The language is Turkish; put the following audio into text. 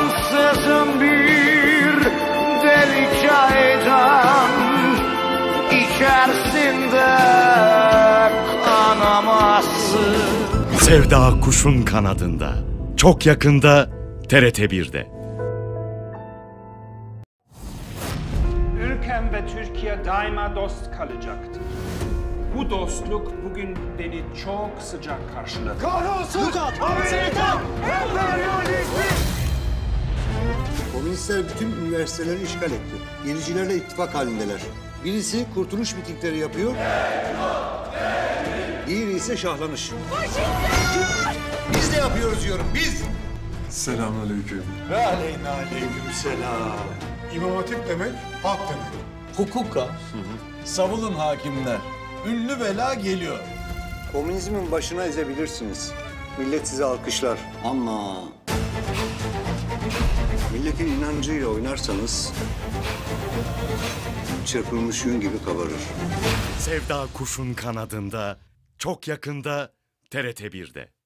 Ansızın bir deli çaydan içerisinde kanamazsın Sevda kuşun kanadında çok yakında TRT 1'de Ülkem ve Türkiye daima dost kalacaktır. Bu dostluk bugün beni çok sıcak karşıladı. Kahrolsun! Lukat! Amerika! Komünistler bütün üniversiteleri işgal etti. Gericilerle ittifak halindeler. Birisi kurtuluş mitingleri yapıyor. Diğeri ise şahlanış. Biz de yapıyoruz diyorum, biz. Selamünaleyküm. Ve aleyna aleyküm selam. İmam Hatip demek hak demek. Hukuka savunun hakimler. Ünlü bela geliyor. Komünizmin başına ezebilirsiniz. Millet sizi alkışlar. Ama milletin inancıyla oynarsanız çırpılmış yün gibi kabarır. Sevda kuşun kanadında. Çok yakında TRT 1'de.